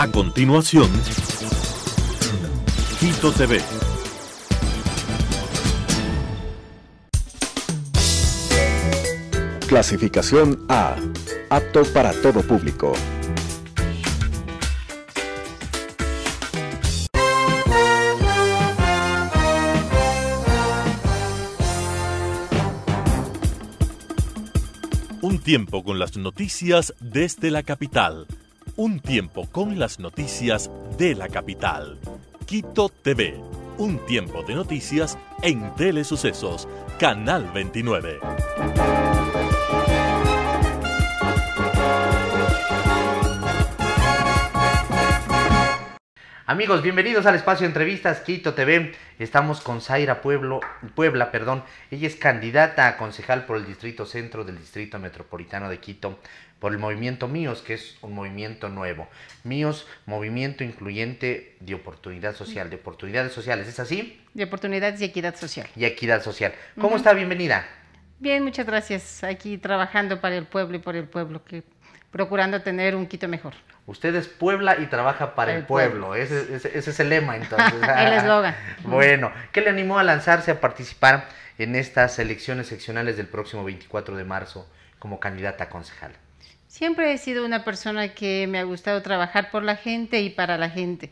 A continuación, Quito TV. Clasificación A. Apto para todo público. Un tiempo con las noticias desde la capital. Un tiempo con las noticias de la capital. Quito TV. Un tiempo de noticias en Telesucesos, Canal 29. Amigos, bienvenidos al espacio entrevistas Quito TV. Estamos con Zaira Pueblo, Puebla, perdón. Ella es candidata a concejal por el Distrito Centro del Distrito Metropolitano de Quito por el movimiento Míos, que es un movimiento nuevo. Míos, movimiento incluyente de oportunidad social, de oportunidades sociales, ¿es así? De oportunidades y equidad social. Y equidad social. ¿Cómo está? Bienvenida. Bien, muchas gracias. Aquí trabajando para el pueblo y por el pueblo, que procurando tener un Quito mejor. Usted es Puebla y trabaja para el, pueblo. Ese, es el lema, entonces. el eslogan. bueno, ¿qué le animó a lanzarse a participar en estas elecciones seccionales del próximo 24 de marzo como candidata a concejal? Siempre he sido una persona que me ha gustado trabajar por la gente y para la gente.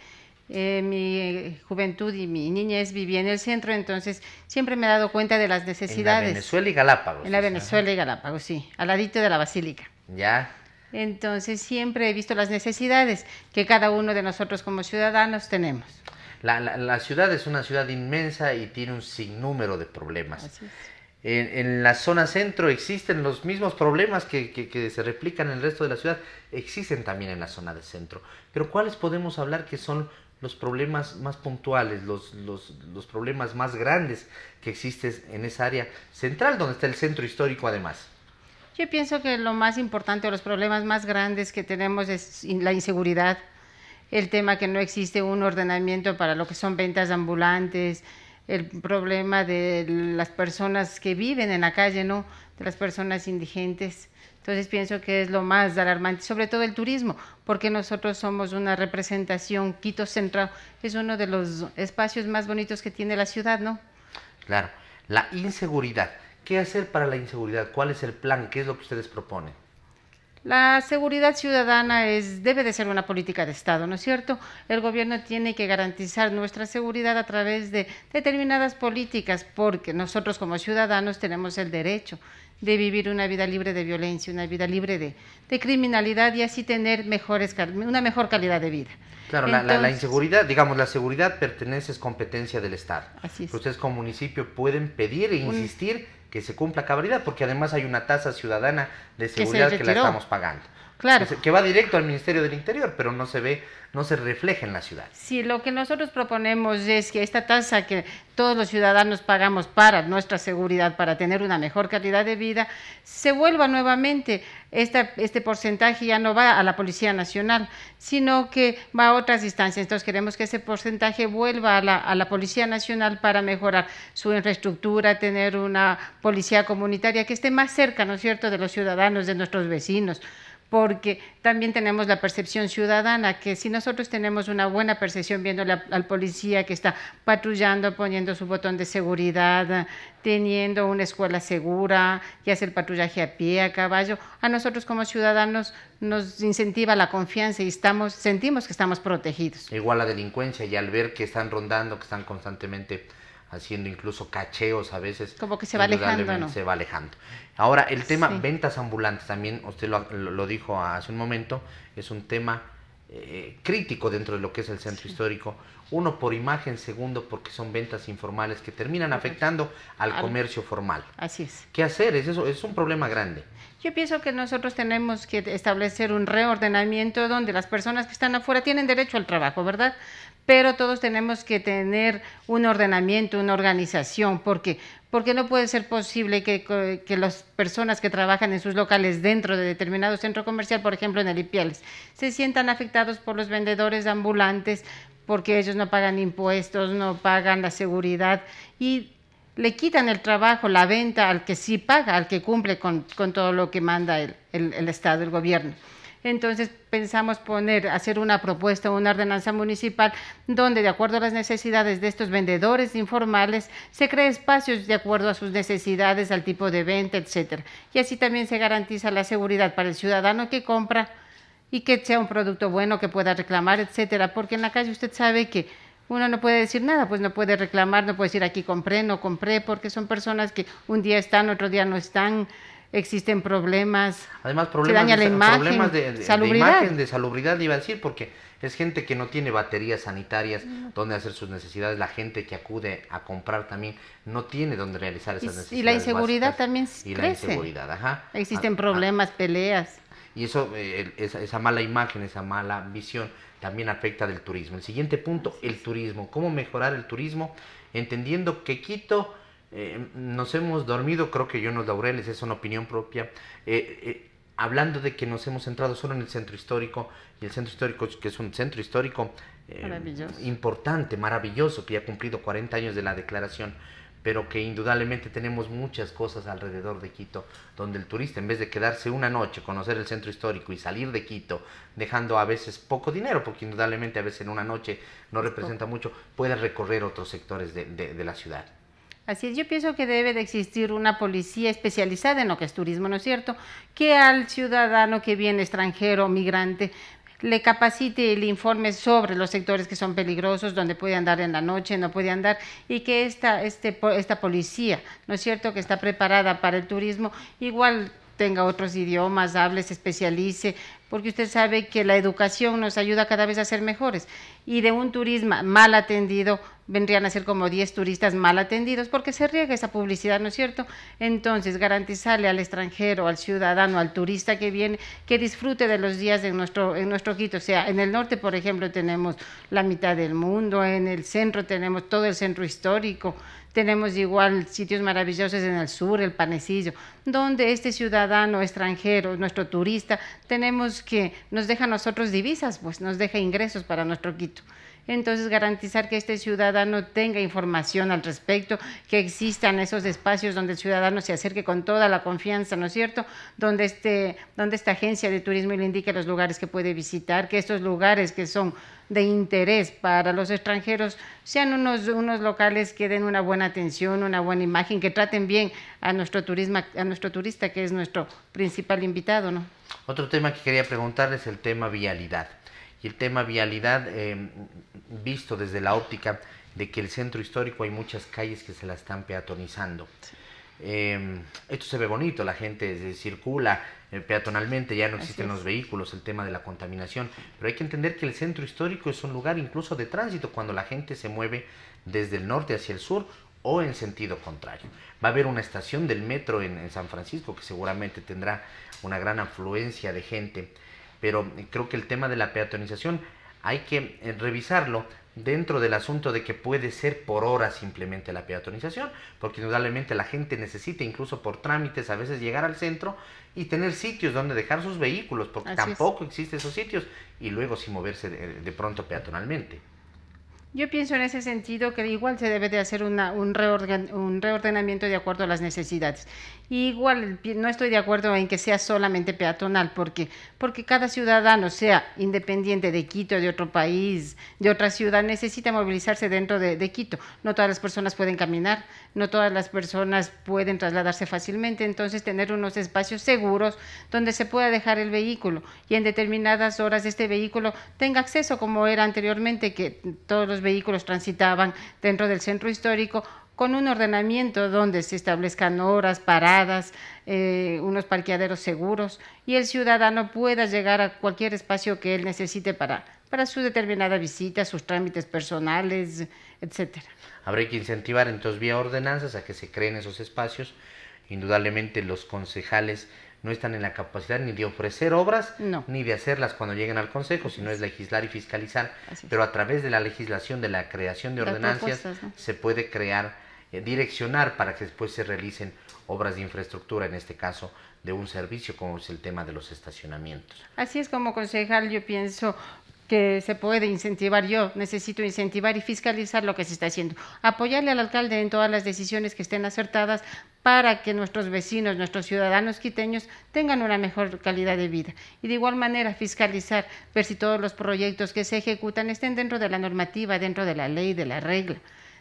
Eh, mi juventud y mi niñez vivía en el centro, entonces siempre me he dado cuenta de las necesidades. En la Venezuela y Galápagos. En la Venezuela y Galápagos, sí, al ladito de la Basílica. Ya. Entonces siempre he visto las necesidades que cada uno de nosotros como ciudadanos tenemos. La, ciudad es una ciudad inmensa y tiene un sinnúmero de problemas. En, la zona centro existen los mismos problemas que, se replican en el resto de la ciudad, existen también en la zona del centro. Pero ¿cuáles podemos hablar que son los problemas más puntuales, los, los problemas más grandes que existen en esa área central, donde está el centro histórico además? Yo pienso que lo más importante o los problemas más grandes que tenemos es la inseguridad, el tema que no existe un ordenamiento para lo que son ventas ambulantes, el problema de las personas que viven en la calle, ¿no? De las personas indigentes. Entonces pienso que es lo más alarmante, sobre todo el turismo, porque nosotros somos una representación, Quito Central es uno de los espacios más bonitos que tiene la ciudad, ¿no? Claro, la inseguridad. ¿Qué hacer para la inseguridad? ¿Cuál es el plan? ¿Qué es lo que ustedes proponen? La seguridad ciudadana es, debe de ser una política de Estado, ¿no es cierto? El gobierno tiene que garantizar nuestra seguridad a través de determinadas políticas, porque nosotros como ciudadanos tenemos el derecho de vivir una vida libre de violencia, una vida libre de, criminalidad y así tener mejores, una mejor calidad de vida. Claro, la, inseguridad, digamos, la seguridad pertenece, es competencia del Estado. Así es. Ustedes como municipio pueden pedir e insistir que se cumpla cabalidad, porque además hay una tasa ciudadana de seguridad que, la estamos pagando. Claro. Que, va directo al Ministerio del Interior, pero no se ve, no se refleja en la ciudad. Sí, lo que nosotros proponemos es que esta tasa que todos los ciudadanos pagamos para nuestra seguridad, para tener una mejor calidad de vida, se vuelva nuevamente. Esta, este porcentaje ya no va a la Policía Nacional, sino que va a otras instancias. Entonces queremos que ese porcentaje vuelva a la, a la Policía Nacional para mejorar su infraestructura, tener una policía comunitaria que esté más cerca, ¿no es cierto?, de los ciudadanos, de nuestros vecinos porque también tenemos la percepción ciudadana, que si nosotros tenemos una buena percepción viéndole al policía que está patrullando, poniendo su botón de seguridad, teniendo una escuela segura, y hace el patrullaje a pie, a caballo, a nosotros como ciudadanos nos incentiva la confianza y estamos, sentimos que estamos protegidos. Igual la delincuencia y al ver que están rondando, que están constantemente haciendo incluso cacheos a veces. Como que se va alejando, ¿no? Se va alejando. Ahora, el tema ventas ambulantes también, usted lo, dijo hace un momento, es un tema eh, crítico dentro de lo que es el centro histórico. Uno, por imagen, segundo, porque son ventas informales que terminan afectando al, comercio formal. Así es. ¿Qué hacer? Es, eso, es un problema grande. Yo pienso que nosotros tenemos que establecer un reordenamiento donde las personas que están afuera tienen derecho al trabajo, ¿verdad? Pero todos tenemos que tener un ordenamiento, una organización, porque porque no puede ser posible que, las personas que trabajan en sus locales dentro de determinado centro comercial, por ejemplo en el Ipiales, se sientan afectados por los vendedores ambulantes porque ellos no pagan impuestos, no pagan la seguridad y le quitan el trabajo, la venta al que sí paga, al que cumple con, todo lo que manda el Estado, el gobierno. Entonces pensamos poner, hacer una propuesta, una ordenanza municipal, donde de acuerdo a las necesidades de estos vendedores informales, se cree espacios de acuerdo a sus necesidades, al tipo de venta, etcétera. Y así también se garantiza la seguridad para el ciudadano que compra y que sea un producto bueno que pueda reclamar, etcétera, porque en la calle usted sabe que uno no puede decir nada, pues no puede reclamar, no puede decir aquí compré, no compré, porque son personas que un día están, otro día no están, existen problemas. Además, problemas, de, problemas de, salubridad. de salubridad, iba a decir, porque es gente que no tiene baterías sanitarias donde hacer sus necesidades, la gente que acude a comprar también no tiene donde realizar esas necesidades. Y la inseguridad también y la inseguridad, ajá. Existen ah, problemas, peleas. Y eso, eh, esa mala imagen, esa mala visión también afecta del turismo. El siguiente punto, el turismo. ¿Cómo mejorar el turismo? Entendiendo que Quito eh, nos hemos dormido, creo que yo no Laureles, es una opinión propia, eh, eh, hablando de que nos hemos centrado solo en el centro histórico, y el centro histórico, que es un centro histórico importante, maravilloso, que ya ha cumplido 40 años de la declaración, pero que indudablemente tenemos muchas cosas alrededor de Quito, donde el turista, en vez de quedarse una noche, conocer el centro histórico y salir de Quito, dejando a veces poco dinero, porque indudablemente a veces en una noche no representa mucho, puede recorrer otros sectores de, de, la ciudad. Así es, yo pienso que debe de existir una policía especializada en lo que es turismo, ¿no es cierto? Que al ciudadano que viene extranjero, migrante, le capacite y le informe sobre los sectores que son peligrosos, donde puede andar en la noche, no puede andar, y que esta, este, esta policía, ¿no es cierto?, que está preparada para el turismo, igual tenga otros idiomas, hable, se especialice, porque usted sabe que la educación nos ayuda cada vez a ser mejores. Y de un turismo mal atendido, vendrían a ser como 10 turistas mal atendidos, porque se riega esa publicidad, ¿no es cierto? Entonces, garantizarle al extranjero, al ciudadano, al turista que viene, que disfrute de los días en nuestro, en nuestro Quito. O sea, en el norte, por ejemplo, tenemos la mitad del mundo, en el centro tenemos todo el centro histórico, tenemos igual sitios maravillosos en el sur, el Panecillo, donde este ciudadano extranjero, nuestro turista, tenemos que, nos deja a nosotros divisas, pues nos deja ingresos para nuestro Quito. Entonces, garantizar que este ciudadano tenga información al respecto, que existan esos espacios donde el ciudadano se acerque con toda la confianza, ¿no es cierto? Donde, este, donde esta agencia de turismo le indique los lugares que puede visitar, que estos lugares que son de interés para los extranjeros sean unos, locales que den una buena atención, una buena imagen, que traten bien a nuestro, turismo, a nuestro turista, que es nuestro principal invitado, ¿no? Otro tema que quería preguntarles es el tema vialidad. Y el tema vialidad, eh, visto desde la óptica de que el centro histórico hay muchas calles que se la están peatonizando. Eh, esto se ve bonito, la gente circula eh, peatonalmente, ya no existen los vehículos, el tema de la contaminación, pero hay que entender que el centro histórico es un lugar incluso de tránsito cuando la gente se mueve desde el norte hacia el sur o en sentido contrario. Va a haber una estación del metro en San Francisco que seguramente tendrá una gran afluencia de gente pero creo que el tema de la peatonización hay que eh, revisarlo dentro del asunto de que puede ser por horas simplemente la peatonización, porque indudablemente la gente necesita incluso por trámites a veces llegar al centro y tener sitios donde dejar sus vehículos, porque tampoco existen esos sitios, y luego sí moverse de pronto peatonalmente. Yo pienso en ese sentido que igual se debe de hacer una, un, reordenamiento de acuerdo a las necesidades. Igual no estoy de acuerdo en que sea solamente peatonal, porque, porque cada ciudadano, sea independiente de Quito, de otro país, de otra ciudad, necesita movilizarse dentro de, de Quito. No todas las personas pueden caminar, no todas las personas pueden trasladarse fácilmente, entonces tener unos espacios seguros donde se pueda dejar el vehículo y en determinadas horas este vehículo tenga acceso como era anteriormente, que todos los vehículos transitaban dentro del centro histórico con un ordenamiento donde se establezcan horas, paradas, eh, unos parqueaderos seguros y el ciudadano pueda llegar a cualquier espacio que él necesite para, para su determinada visita, sus trámites personales, etcétera. Habrá que incentivar entonces vía ordenanzas a que se creen esos espacios. Indudablemente los concejales no están en la capacidad ni de ofrecer obras ni de hacerlas cuando lleguen al Consejo, sino es legislar y fiscalizar. Pero a través de la legislación, de la creación de ordenancias, se puede crear, eh, direccionar para que después se realicen obras de infraestructura, en este caso de un servicio como es el tema de los estacionamientos. Así es como concejal, yo pienso que se puede incentivar. Yo necesito incentivar y fiscalizar lo que se está haciendo. Apoyarle al alcalde en todas las decisiones que estén acertadas para que nuestros vecinos, nuestros ciudadanos quiteños tengan una mejor calidad de vida. Y de igual manera fiscalizar, ver si todos los proyectos que se ejecutan estén dentro de la normativa, dentro de la ley, de la regla.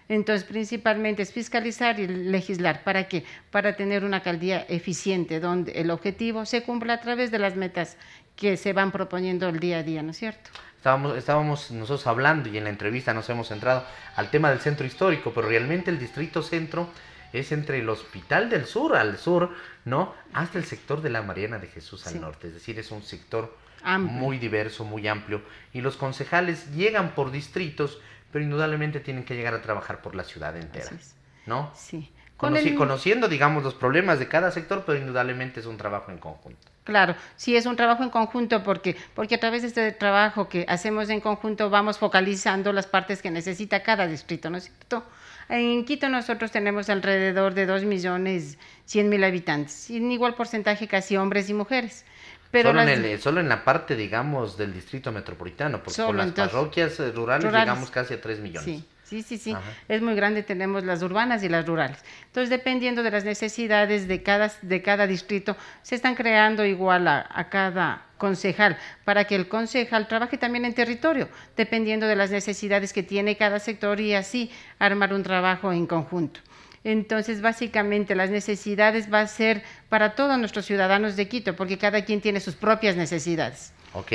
Entonces, principalmente es fiscalizar y legislar. ¿Para qué? Para tener una alcaldía eficiente, donde el objetivo se cumpla a través de las metas que se van proponiendo el día a día, ¿no es cierto? Estábamos, estábamos nosotros hablando y en la entrevista nos hemos centrado al tema del centro histórico, pero realmente el distrito centro es entre el Hospital del Sur al sur, ¿no? Hasta el sector de la Mariana de Jesús al norte. Es decir, es un sector muy diverso, muy amplio. Y los concejales llegan por distritos, pero indudablemente tienen que llegar a trabajar por la ciudad entera. ¿No? Sí. Conociendo, digamos, los problemas de cada sector, pero indudablemente es un trabajo en conjunto. Claro, sí es un trabajo en conjunto porque, porque a través de este trabajo que hacemos en conjunto vamos focalizando las partes que necesita cada distrito, ¿no es cierto? En Quito nosotros tenemos alrededor de 2 millones 100 mil habitantes, en igual porcentaje casi hombres y mujeres. Pero solo, en el, solo en la parte, digamos, del distrito metropolitano, porque por las parroquias eh, rurales, llegamos casi a 3 millones. Sí. Sí, sí, sí. Es muy grande, tenemos las urbanas y las rurales. Entonces, dependiendo de las necesidades de cada, de cada distrito, se están creando igual a, a cada concejal, para que el concejal trabaje también en territorio, dependiendo de las necesidades que tiene cada sector y así armar un trabajo en conjunto. Entonces, básicamente, las necesidades va a ser para todos nuestros ciudadanos de Quito, porque cada quien tiene sus propias necesidades. Ok.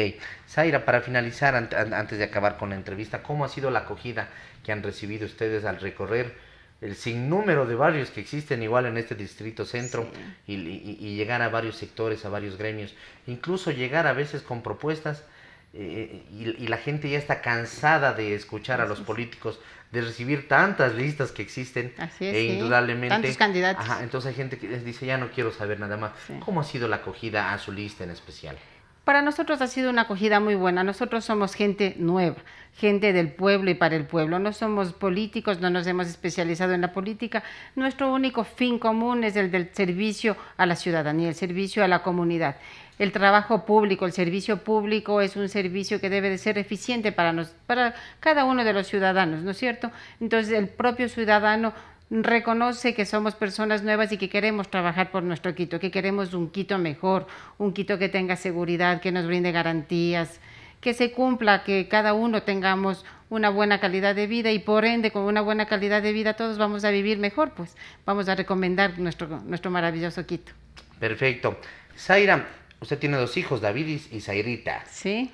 Zaira, para finalizar, antes de acabar con la entrevista, ¿cómo ha sido la acogida que han recibido ustedes al recorrer el sinnúmero de barrios que existen igual en este distrito centro y, llegar a varios sectores, a varios gremios, incluso llegar a veces con propuestas eh, y, la gente ya está cansada de escuchar a los políticos, de recibir tantas listas que existen e indudablemente tantos candidatos. entonces hay gente que dice ya no quiero saber nada más. ¿Cómo ha sido la acogida a su lista en especial? Para nosotros ha sido una acogida muy buena. Nosotros somos gente nueva, gente del pueblo y para el pueblo. No somos políticos, no nos hemos especializado en la política. Nuestro único fin común es el del servicio a la ciudadanía, el servicio a la comunidad. El trabajo público, el servicio público es un servicio que debe de ser eficiente para, nos, para cada uno de los ciudadanos, ¿no es cierto? Entonces el propio ciudadano reconoce que somos personas nuevas y que queremos trabajar por nuestro Quito, que queremos un Quito mejor, un Quito que tenga seguridad, que nos brinde garantías, que se cumpla, que cada uno tengamos una buena calidad de vida y por ende con una buena calidad de vida todos vamos a vivir mejor, pues vamos a recomendar nuestro, nuestro maravilloso Quito. Perfecto. Zaira, usted tiene dos hijos, David y Zairita. Sí.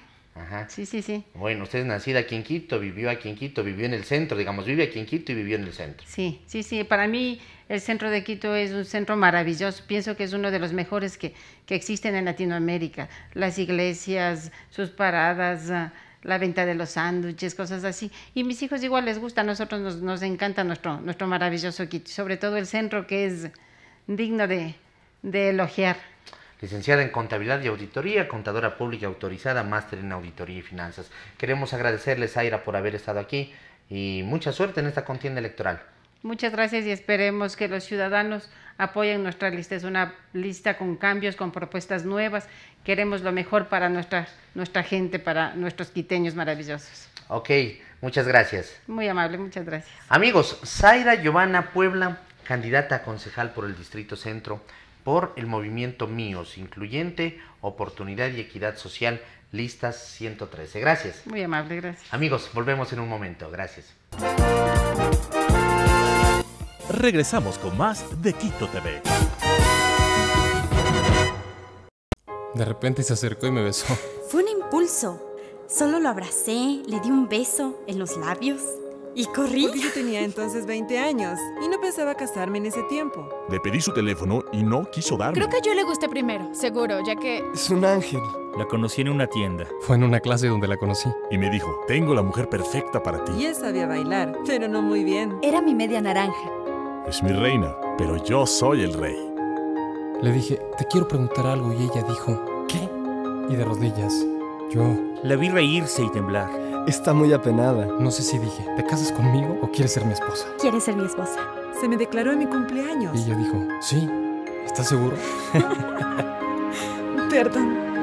Sí, sí, sí. Bueno, usted es nacida aquí en Quito, vivió aquí en Quito, vivió en el centro, digamos, vive aquí en Quito y vivió en el centro. Sí, sí, sí. Para mí el centro de Quito es un centro maravilloso. Pienso que es uno de los mejores que, que existen en Latinoamérica. Las iglesias, sus paradas, ah, la venta de los sándwiches, cosas así. Y mis hijos igual les gusta, a nosotros nos, nos encanta nuestro, nuestro maravilloso Quito, sobre todo el centro que es digno de, de elogiar licenciada en Contabilidad y Auditoría, contadora pública autorizada, máster en Auditoría y Finanzas. Queremos agradecerles, Zaira, por haber estado aquí y mucha suerte en esta contienda electoral. Muchas gracias y esperemos que los ciudadanos apoyen nuestra lista. Es una lista con cambios, con propuestas nuevas. Queremos lo mejor para nuestra, nuestra gente, para nuestros quiteños maravillosos. Ok, muchas gracias. Muy amable, muchas gracias. Amigos, Zaira Giovanna Puebla, candidata a concejal por el Distrito Centro por el movimiento Míos, incluyente, oportunidad y equidad social, listas 113. Gracias. Muy amable, gracias. Amigos, volvemos en un momento. Gracias. Regresamos con más de Quito TV. De repente se acercó y me besó. Fue un impulso. Solo lo abracé, le di un beso en los labios. ¿Y corrí? Porque yo tenía entonces 20 años y no pensaba casarme en ese tiempo. Le pedí su teléfono y no quiso darme. Creo que yo le gusté primero, seguro, ya que... Es un ángel. La conocí en una tienda. Fue en una clase donde la conocí. Y me dijo, tengo la mujer perfecta para ti. Y él sabía bailar, pero no muy bien. Era mi media naranja. Es mi reina, pero yo soy el rey. Le dije, te quiero preguntar algo y ella dijo, ¿qué? Y de rodillas, yo... La vi reírse y temblar. Está muy apenada. No sé si dije, ¿te casas conmigo o quieres ser mi esposa? Quieres ser mi esposa. Se me declaró en mi cumpleaños. Y ella dijo, sí. ¿Estás seguro? Perdón.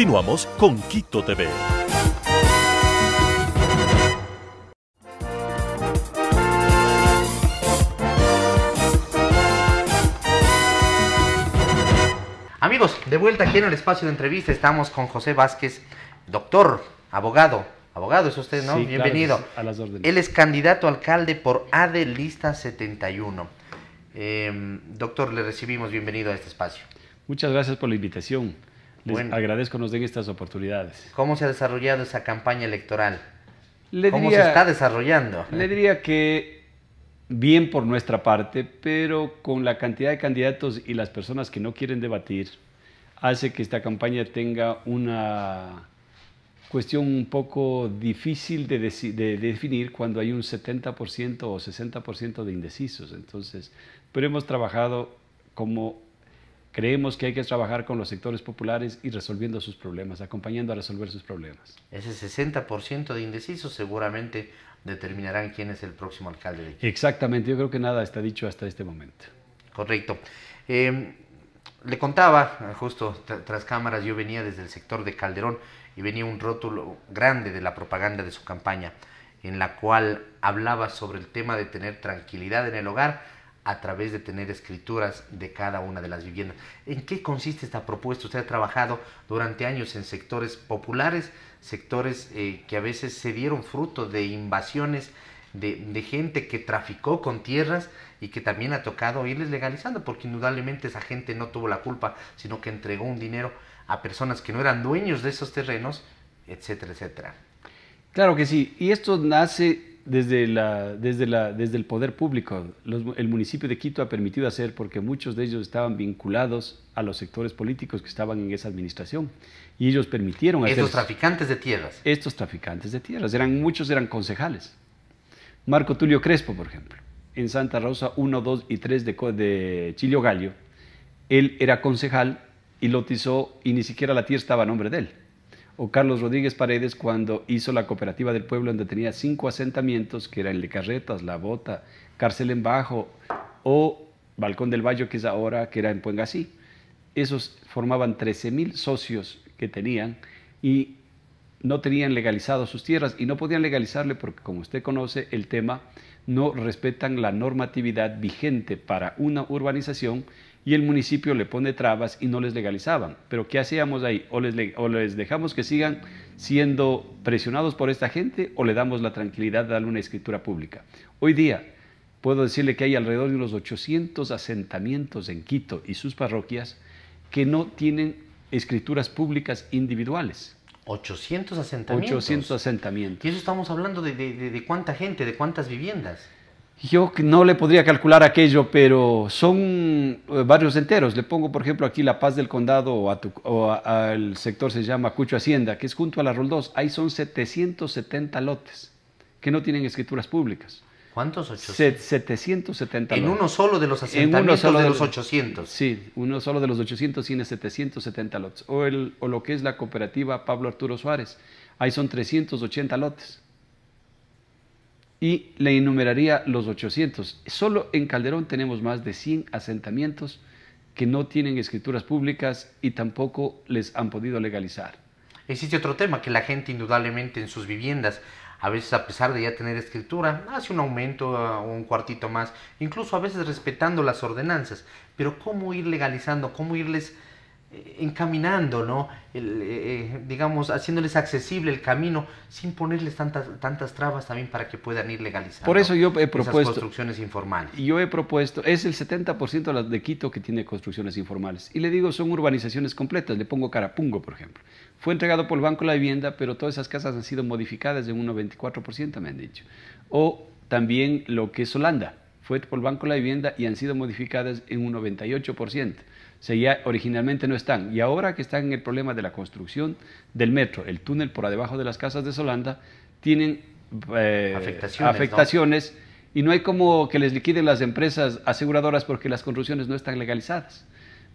Continuamos con Quito TV. Amigos, de vuelta aquí en el espacio de entrevista estamos con José Vázquez, doctor, abogado. Abogado es usted, ¿no? Sí, Bienvenido. claro, a las órdenes. Él es candidato a alcalde por ADE Lista 71. Eh, doctor, le recibimos bienvenido a este espacio. Muchas gracias por la invitación. Les Bueno. agradezco nos den estas oportunidades. ¿Cómo se ha desarrollado esa campaña electoral? Le ¿Cómo diría- se está desarrollando? Le diría que bien por nuestra parte, pero con la cantidad de candidatos y las personas que no quieren debatir, hace que esta campaña tenga una cuestión un poco difícil de, de- de definir cuando hay un 70% o 60% de indecisos. Entonces, pero hemos trabajado como creemos que hay que trabajar con los sectores populares y resolviendo sus problemas, acompañando a resolver sus problemas. Ese 60% de indecisos seguramente determinarán quién es el próximo alcalde de. Exactamente, yo creo que nada está dicho hasta este momento. Correcto. Eh, le contaba, eh, justo tra- tras cámaras, yo venía desde el sector de Calderón y venía un rótulo grande de la propaganda de su campaña, en la cual hablaba sobre el tema de tener tranquilidad en el hogar a través de tener escrituras de cada una de las viviendas. ¿En qué consiste esta propuesta? Usted ha trabajado durante años en sectores populares, sectores eh, que a veces se dieron fruto de invasiones de, de gente que traficó con tierras y que también ha tocado irles legalizando, porque indudablemente esa gente no tuvo la culpa, sino que entregó un dinero a personas que no eran dueños de esos terrenos, etcétera, etcétera. Claro que sí, y esto nace desde, la, desde, la, desde el poder público. Los- el municipio de Quito ha permitido hacer porque muchos de ellos estaban vinculados a los sectores políticos que estaban en esa administración y ellos permitieron hacer eso. traficantes de tierras. estos traficantes de tierras. Eran, muchos eran concejales. Marco Tulio Crespo, por ejemplo, en Santa Rosa 1, 2 y 3 de, de Chilio Gallo, él era concejal y lotizó y ni siquiera la tierra estaba a nombre de él. O Carlos Rodríguez Paredes cuando hizo la cooperativa del pueblo donde tenía cinco asentamientos, que eran Lecarretas, La Bota, Cárcel en Bajo o Balcón del Valle, que es ahora, que era en Puengasí. Esos formaban 13 mil socios que tenían y no tenían legalizado sus tierras y no podían legalizarle porque, como usted conoce, el tema no respetan la normatividad vigente para una urbanización y el municipio le pone trabas y no les legalizaban. Pero ¿qué hacíamos ahí? O les, le- o les dejamos que sigan siendo presionados por esta gente o le damos la tranquilidad de darle una escritura pública. Hoy día puedo decirle que hay alrededor de unos 800 asentamientos en Quito y sus parroquias que no tienen escrituras públicas individuales. 800 asentamientos. 800 asentamientos. Y eso estamos hablando de, de- de- cuánta gente, de cuántas viviendas. Yo no le podría calcular aquello, pero son eh, barrios enteros. Le pongo, por ejemplo, aquí La Paz del Condado o, a tu- o a- al sector se llama Cucho Hacienda, que es junto a la Roldós. Ahí son 770 lotes que no tienen escrituras públicas. ¿Cuántos? 800. Se- 770 En uno solo de los En uno asentamientos solo de los- 800. Sí, uno solo de los 800 tiene 770 lotes. O, el, o lo que es la cooperativa Pablo Arturo Suárez, ahí son 380 lotes. Y le enumeraría los 800. Solo en Calderón tenemos más de 100 asentamientos que no tienen escrituras públicas y tampoco les han podido legalizar. Existe otro tema, que la gente indudablemente en sus viviendas, a veces a pesar de ya tener escritura, hace un aumento o un cuartito más, incluso a veces respetando las ordenanzas. Pero ¿cómo ir legalizando? ¿Cómo irles encaminando, ¿no? El, eh, eh, digamos, haciéndoles accesible el camino sin ponerles tantas, tantas trabas también para que puedan ir legalizando Por eso yo he esas propuesto- construcciones informales. Yo he propuesto, es el 70% de las de Quito que tiene construcciones informales. Y le digo, son urbanizaciones completas. Le pongo Carapungo, por ejemplo. Fue entregado por el Banco de la Vivienda, pero todas esas casas han sido modificadas en un 94%, me han dicho. O también lo que es Holanda. Fue por el Banco de la Vivienda y han sido modificadas en un 98%. O sea, ya originalmente no están. Y ahora que están en el problema de la construcción del metro, el túnel por debajo de las casas de Solanda, tienen eh, Afectaciones, ¿no? afectaciones y no hay como que les liquiden las empresas aseguradoras porque las construcciones no están legalizadas.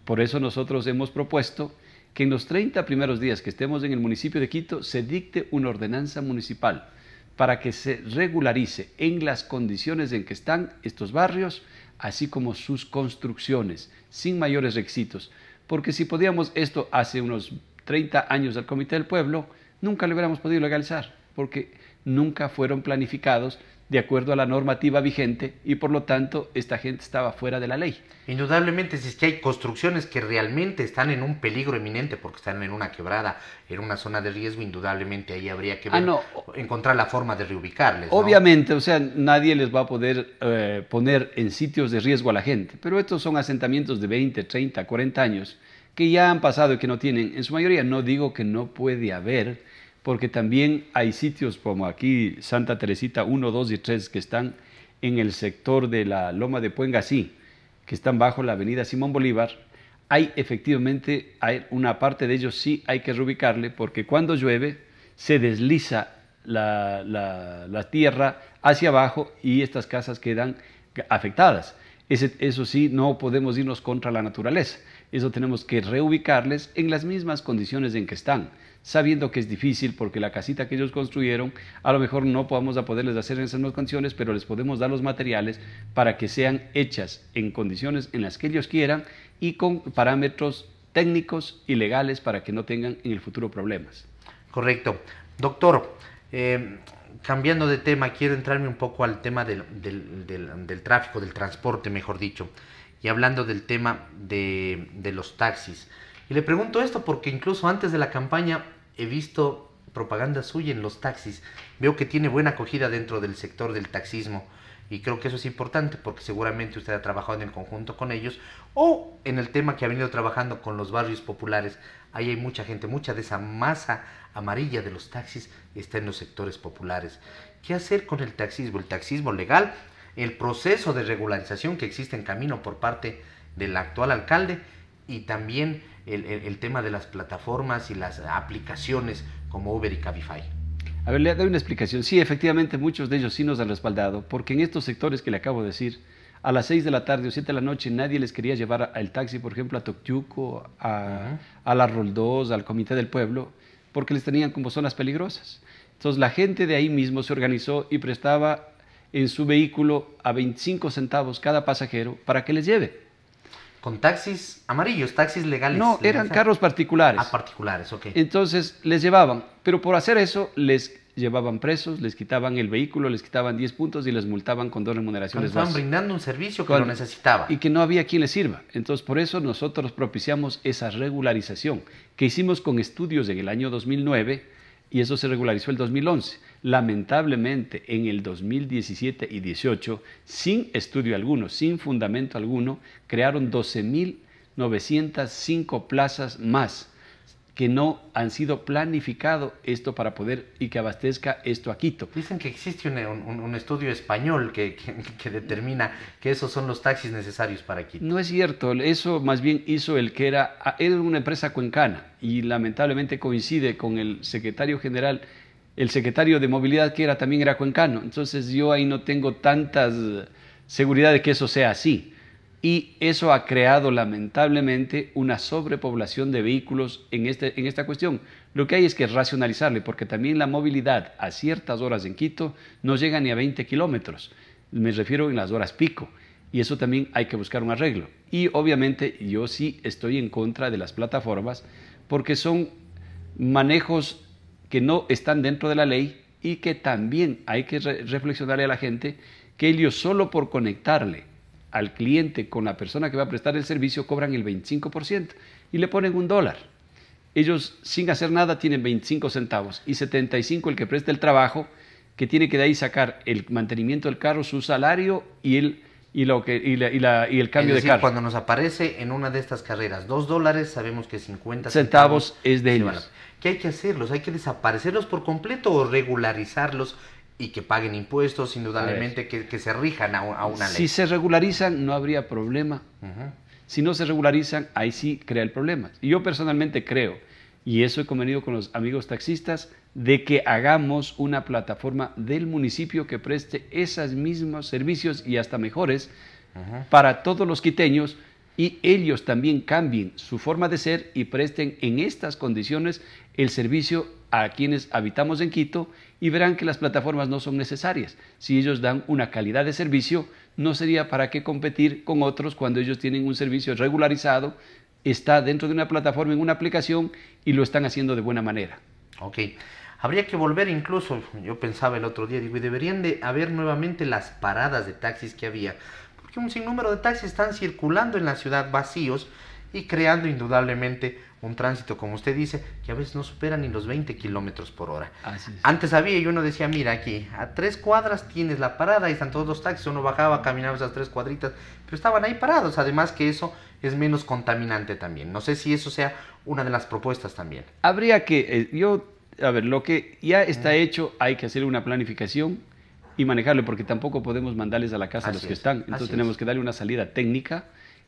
Por eso nosotros hemos propuesto que en los 30 primeros días que estemos en el municipio de Quito se dicte una ordenanza municipal para que se regularice en las condiciones en que están estos barrios, así como sus construcciones, sin mayores requisitos. Porque si podíamos esto hace unos 30 años del Comité del Pueblo, nunca lo hubiéramos podido legalizar, porque nunca fueron planificados de acuerdo a la normativa vigente y por lo tanto esta gente estaba fuera de la ley. Indudablemente, si es que hay construcciones que realmente están en un peligro eminente porque están en una quebrada, en una zona de riesgo, indudablemente ahí habría que Ah, ver- no. Encontrar la forma de reubicarles. ¿no? Obviamente, o sea, nadie les va a poder eh, poner en sitios de riesgo a la gente, pero estos son asentamientos de 20, 30, 40 años que ya han pasado y que no tienen, en su mayoría, no digo que no puede haber, porque también hay sitios como aquí, Santa Teresita 1, 2 y 3, que están en el sector de la Loma de Puengasí, que están bajo la avenida Simón Bolívar, hay efectivamente, hay una parte de ellos sí hay que reubicarle, porque cuando llueve se desliza la, la- tierra hacia abajo y estas casas quedan afectadas. Ese- eso sí, no podemos irnos contra la naturaleza. Eso tenemos que reubicarles en las mismas condiciones en que están, sabiendo que es difícil porque la casita que ellos construyeron, a lo mejor no podamos a poderles hacer en esas mismas condiciones, pero les podemos dar los materiales para que sean hechas en condiciones en las que ellos quieran y con parámetros técnicos y legales para que no tengan en el futuro problemas. Correcto. Doctor, eh, cambiando de tema, quiero entrarme un poco al tema del, del- del- del tráfico, del transporte, mejor dicho, y hablando del tema de, de los taxis. Y le pregunto esto porque incluso antes de la campaña he visto propaganda suya en los taxis. Veo que tiene buena acogida dentro del sector del taxismo. Y creo que eso es importante porque seguramente usted ha trabajado en conjunto con ellos o en el tema que ha venido trabajando con los barrios populares. Ahí hay mucha gente, mucha de esa masa amarilla de los taxis está en los sectores populares. ¿Qué hacer con el taxismo? El taxismo legal, el proceso de regularización que existe en camino por parte del actual alcalde y también el, el- el tema de las plataformas y las aplicaciones como Uber y Cabify. A ver, le doy una explicación. Sí, efectivamente, muchos de ellos sí nos han respaldado, porque en estos sectores que le acabo de decir, a las 6 de la tarde o 7 de la noche nadie les quería llevar el taxi, por ejemplo, a Tocchuco, a, a la Roldós, al Comité del Pueblo, porque les tenían como zonas peligrosas. Entonces la gente de ahí mismo se organizó y prestaba en su vehículo a 25 centavos cada pasajero para que les lleve. Con taxis amarillos, taxis legales. No, eran carros particulares. Ah, particulares, ok. Entonces les llevaban, pero por hacer eso les llevaban presos, les quitaban el vehículo, les quitaban 10 puntos y les multaban con dos remuneraciones estaban más. brindando un servicio que lo necesitaba. Y que no había quien les sirva. Entonces por eso nosotros propiciamos esa regularización que hicimos con estudios en el año 2009 y eso se regularizó el 2011. Lamentablemente en el 2017 y 18, sin estudio alguno, sin fundamento alguno, crearon 12.905 plazas más que no han sido planificado esto para poder y que abastezca esto a Quito. Dicen que existe un, un- un estudio español que, que- que determina que esos son los taxis necesarios para Quito. No es cierto, eso más bien hizo el que era, ah, era una empresa cuencana y lamentablemente coincide con el secretario general, el secretario de movilidad que era también era cuencano. Entonces yo ahí no tengo tantas seguridad de que eso sea así. Y eso ha creado lamentablemente una sobrepoblación de vehículos en, este, en esta cuestión. Lo que hay es que racionalizarle, porque también la movilidad a ciertas horas en Quito no llega ni a 20 kilómetros. Me refiero en las horas pico. Y eso también hay que buscar un arreglo. Y obviamente yo sí estoy en contra de las plataformas porque son manejos que no están dentro de la ley y que también hay que re- reflexionarle a la gente que ellos solo por conectarle al cliente con la persona que va a prestar el servicio cobran el 25% y le ponen un dólar. Ellos sin hacer nada tienen 25 centavos y 75 el que presta el trabajo que tiene que de ahí sacar el mantenimiento del carro, su salario y el, y lo que, y la- y la- y el cambio es decir, de carro. cuando nos aparece en una de estas carreras dos dólares, sabemos que 50 Centavos es de ellos. ¿Qué hay que hacerlos? ¿Hay que desaparecerlos por completo o regularizarlos y que paguen impuestos, indudablemente, que, que se rijan a, un- a una ley? Si se regularizan, no habría problema. Si no se regularizan, ahí sí crea el problema. Y yo personalmente creo, y eso he convenido con los amigos taxistas, de que hagamos una plataforma del municipio que preste esos mismos servicios y hasta mejores para todos los quiteños y ellos también cambien su forma de ser y presten en estas condiciones el servicio a quienes habitamos en Quito y verán que las plataformas no son necesarias. Si ellos dan una calidad de servicio, no sería para qué competir con otros cuando ellos tienen un servicio regularizado está dentro de una plataforma, en una aplicación, y lo están haciendo de buena manera. Ok. Habría que volver incluso, yo pensaba el otro día, y deberían de haber nuevamente las paradas de taxis que había, porque un sinnúmero de taxis están circulando en la ciudad vacíos y creando indudablemente un tránsito, como usted dice, que a veces no supera ni los 20 kilómetros por hora. Antes había y uno decía, mira aquí, a tres cuadras tienes la parada, ahí están todos los taxis, uno bajaba, caminaba esas tres cuadritas, pero estaban ahí parados, además que eso es menos contaminante también. No sé si eso sea una de las propuestas también. Habría que, eh, yo, a ver, lo que ya está hecho, hay que hacer una planificación y manejarlo, porque tampoco podemos mandarles a la casa a los que están. Entonces tenemos que darle una salida técnica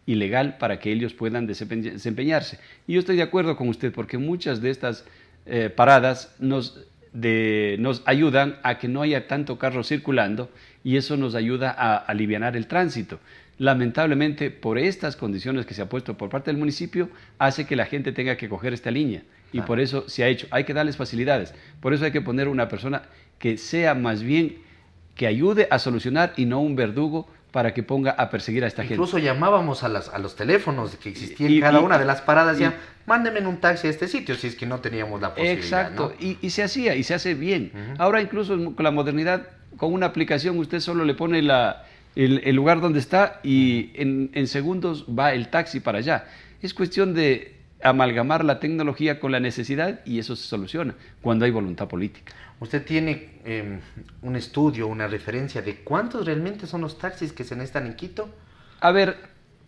y legal para que ellos puedan desempeñarse. Y yo estoy de acuerdo con usted, porque muchas de estas eh, paradas nos, nos ayudan a que no haya tanto carro circulando y eso nos ayuda a aliviar el tránsito lamentablemente por estas condiciones que se ha puesto por parte del municipio, hace que la gente tenga que coger esta línea. Y por eso se ha hecho. Hay que darles facilidades. Por eso hay que poner una persona que sea más bien, que ayude a solucionar y no un verdugo para que ponga a perseguir a esta gente. Incluso llamábamos a, las, a los teléfonos que existían en cada una de las paradas, ya, mándeme un taxi a este sitio, si es que no teníamos la posibilidad. Exacto, y, se hacía, y se hace bien. Ahora incluso con la modernidad, con una aplicación usted solo le pone la, el, lugar donde está y en, segundos va el taxi para allá. Es cuestión de amalgamar la tecnología con la necesidad y eso se soluciona cuando hay voluntad política. ¿Usted tiene em, un estudio, una referencia de cuántos realmente son los taxis que se necesitan en Quito? A ver,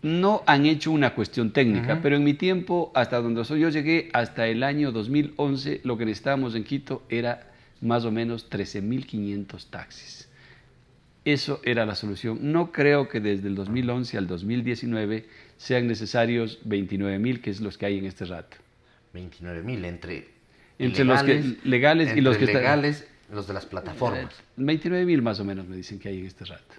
no han hecho una cuestión técnica, pero en mi tiempo, hasta donde soy, yo llegué hasta el año 2011, lo que necesitábamos en Quito era más o menos 13.500 taxis. Eso era la solución. No creo que desde el 2011 al 2019 sean necesarios 29 mil, que es los que hay en este rato. 29 mil entre, entre los que, legales y los que legales, los de las plataformas. 29 mil más o menos me dicen que hay en este rato.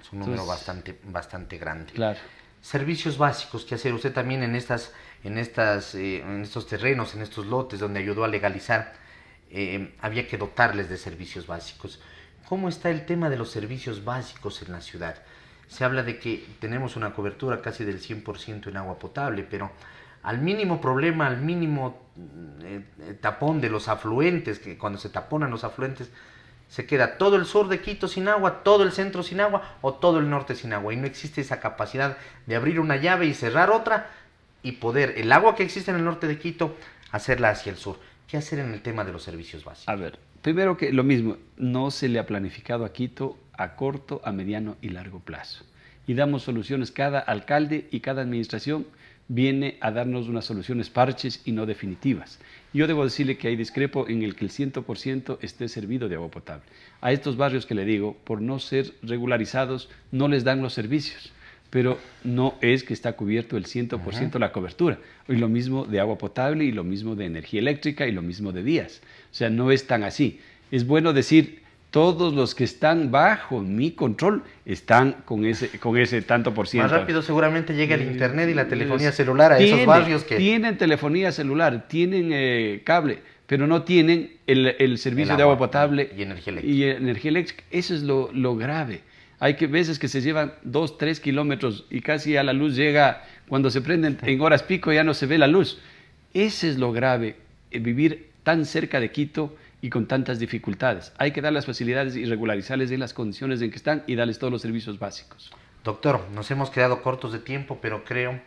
Es un número bastante, bastante grande. Claro. Servicios básicos que hacer usted también en estas, en estas, eh, en estos terrenos, en estos lotes donde ayudó a legalizar, eh, había que dotarles de servicios básicos. ¿Cómo está el tema de los servicios básicos en la ciudad? Se habla de que tenemos una cobertura casi del 100% en agua potable, pero al mínimo problema, al mínimo eh, eh, tapón de los afluentes, que cuando se taponan los afluentes, se queda todo el sur de Quito sin agua, todo el centro sin agua o todo el norte sin agua. Y no existe esa capacidad de abrir una llave y cerrar otra y poder el agua que existe en el norte de Quito hacerla hacia el sur. ¿Qué hacer en el tema de los servicios básicos? A ver, Primero que lo mismo, no se le ha planificado a Quito a corto, a mediano y largo plazo. Y damos soluciones, cada alcalde y cada administración viene a darnos unas soluciones parches y no definitivas. Yo debo decirle que hay discrepo en el que el 100% esté servido de agua potable. A estos barrios que le digo, por no ser regularizados, no les dan los servicios pero no es que está cubierto el 100% la cobertura. Y lo mismo de agua potable y lo mismo de energía eléctrica y lo mismo de vías. O sea, no es tan así. Es bueno decir, todos los que están bajo mi control están con ese, con ese tanto por ciento. Más rápido seguramente llega el internet y la telefonía celular a esos barrios que... Tienen telefonía celular, tienen eh, cable, pero no tienen el, servicio de agua potable y energía eléctrica. Y energía eléctrica. Eso es lo, lo grave. Hay que, veces que se llevan dos, tres kilómetros y casi a la luz llega, cuando se prenden en horas pico ya no se ve la luz. Ese es lo grave, eh, vivir tan cerca de Quito y con tantas dificultades. Hay que dar las facilidades y regularizarles en las condiciones en que están y darles todos los servicios básicos. Doctor, nos hemos quedado cortos de tiempo, pero creo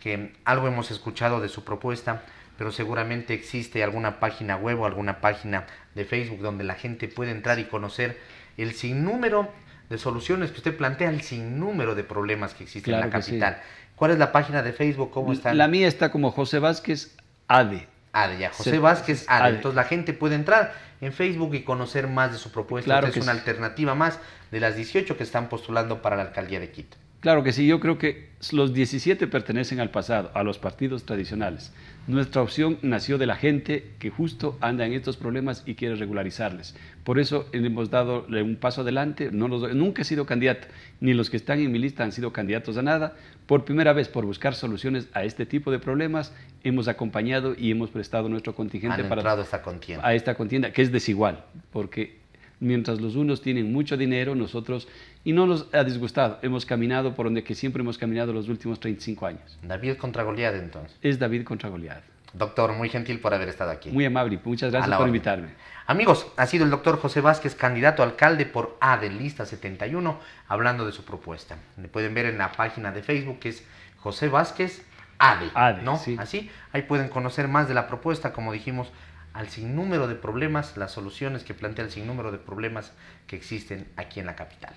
que algo hemos escuchado de su propuesta, pero seguramente existe alguna página web o alguna página de Facebook donde la gente puede entrar y conocer el sinnúmero de soluciones que usted plantea el sinnúmero de problemas que existen en la capital. ¿Cuál es la página de Facebook? ¿Cómo está? La mía está como José Vázquez ADE. ADE, José Vázquez ADE. Entonces la gente puede entrar en Facebook y conocer más de su propuesta. Claro es una alternativa más de las 18 que están postulando para la alcaldía de Quito. Claro que sí, yo creo que los 17 pertenecen al pasado, a los partidos tradicionales. Nuestra opción nació de la gente que justo anda en estos problemas y quiere regularizarles. Por eso hemos dado un paso adelante. No nunca he sido candidato, ni los que están en mi lista han sido candidatos a nada. Por primera vez, por buscar soluciones a este tipo de problemas, hemos acompañado y hemos prestado nuestro contingente para esta contienda. a esta contienda, que es desigual, porque Mientras los unos tienen mucho dinero, nosotros, y no nos ha disgustado, hemos caminado por donde que siempre hemos caminado los últimos 35 años. David contra Goliat, entonces. Es David contra Goliat. Doctor, muy gentil por haber estado aquí. Muy amable, muchas gracias por orden. invitarme. Amigos, ha sido el doctor José Vázquez, candidato a alcalde por A de lista 71, hablando de su propuesta. Le pueden ver en la página de Facebook que es José Vázquez ADE, ADE, ¿no? sí. Así, ahí pueden conocer más de la propuesta, como dijimos, al sinnúmero de problemas, las soluciones que plantea el sinnúmero de problemas que existen aquí en la capital.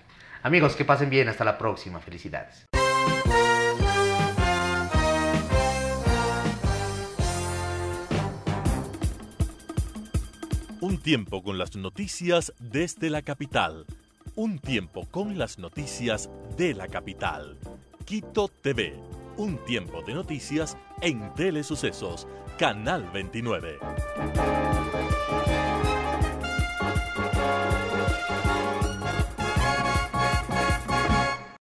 Amigos, que pasen bien, hasta la próxima, felicidades. Un tiempo con las noticias desde la capital. Un tiempo con las noticias de la capital. Quito TV. Un tiempo de noticias en Telesucesos, Canal 29.